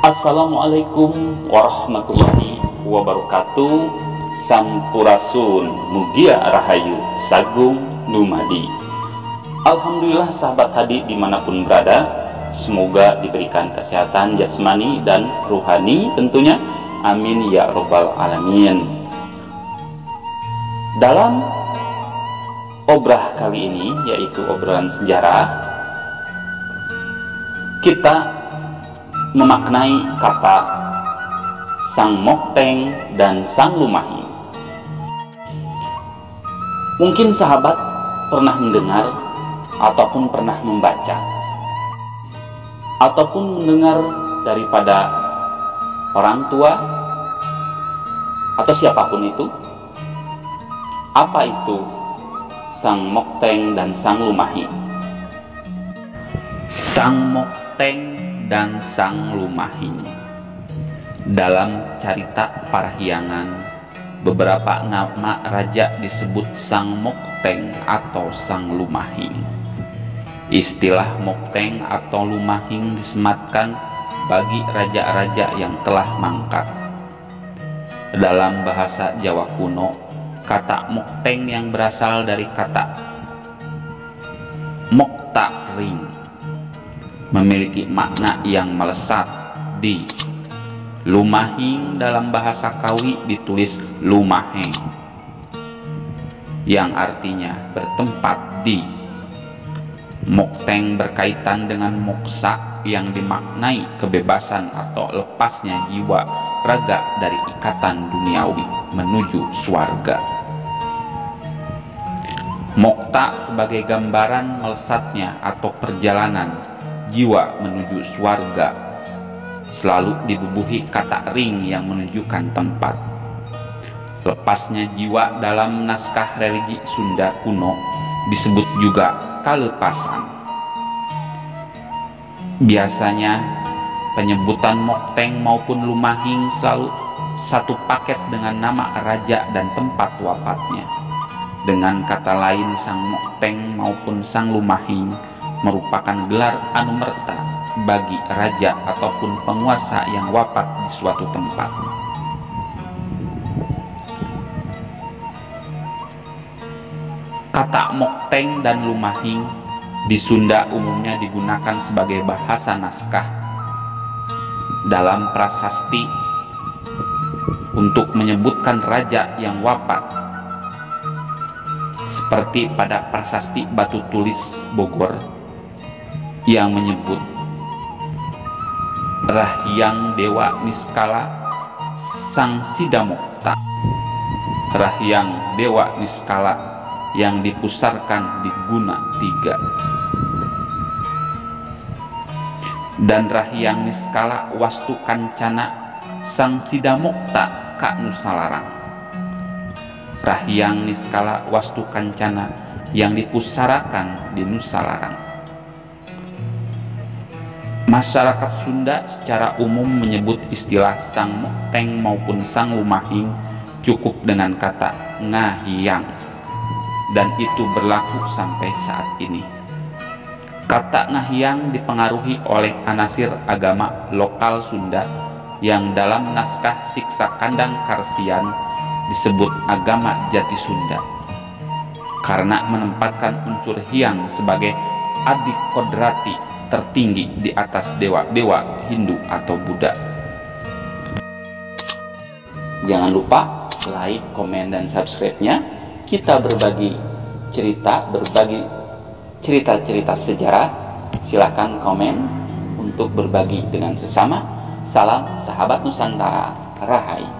Assalamualaikum warahmatullahi wabarakatuh. Sampurasun Mugia Rahayu Sagung Numadi. Alhamdulillah sahabat hadi di mana pun berada. Semoga diberikan kesehatan jasmani dan ruhani tentunya. Amin ya robbal alamin. Dalam obrah kali ini yaitu obrolan sejarah Kita memaknai kata sang mokteng dan sang lumahi. Mungkin sahabat pernah mendengar ataupun pernah membaca? Ataupun mendengar daripada orang tua? Atau siapa pun itu? Apa itu sang mokteng dan sang lumahi? Sang mokteng dan Sang Lumahi. Dalam carita Parahyangan, beberapa nama raja disebut Sang Mokteng atau Sang Lumahing. Istilah Mokteng atau Lumahing disematkan bagi raja-raja yang telah mangkat. Dalam bahasa Jawa kuno, kata Mokteng yang berasal dari kata Mokta ring memiliki makna yang melesat di Lumahing dalam bahasa Kawi ditulis Lumaheng yang artinya bertempat di Mokteng berkaitan dengan moksa yang dimaknai kebebasan atau lepasnya jiwa raga dari ikatan duniawi menuju swarga. Mokta sebagai gambaran melesatnya atau perjalanan jiwa menuju swarga selalu dibubuhi kata ring yang menunjukkan tempat. Lepasnya jiwa dalam naskah religi Sunda kuno disebut juga kalepasan. Biasanya penyebutan mokteng maupun lumahing selalu satu paket dengan nama raja dan tempat wafatnya. Dengan kata lain sang mokteng maupun sang lumahing merupakan gelar anumerta bagi raja ataupun penguasa yang wafat di suatu tempat. Kata mokteng dan lumahing di Sunda umumnya digunakan sebagai bahasa naskah dalam prasasti untuk menyebutkan raja yang wafat seperti pada prasasti batu tulis Bogor yang menyebut Rahyang Dewa Niskala Sang Sidamokta Rahyang Dewa Niskala yang dipusarkan di Guna Tiga. Dan Rahyang Niskala Wastu Kancana Sang Sidamokta Kak Nusalarang Rahyang Niskala Wastu Kancana yang dipusarakan di Nusalarang Masyarakat Sunda secara umum menyebut istilah sang mokteng maupun sang lumahing cukup dengan kata ngahiyang dan itu berlaku sampai saat ini. Kata ngahiyang dipengaruhi oleh anasir agama lokal Sunda yang dalam naskah siksa kandang Karsian disebut agama jati Sunda karena menempatkan unsur hiang sebagai adik kodrati tertinggi di atas dewa-dewa Hindu atau Buddha. Jangan lupa like, komen, dan subscribe-nya. Kita berbagi cerita, berbagi cerita-cerita sejarah. Silahkan komen untuk berbagi dengan sesama. Salam sahabat Nusantara, Rahai.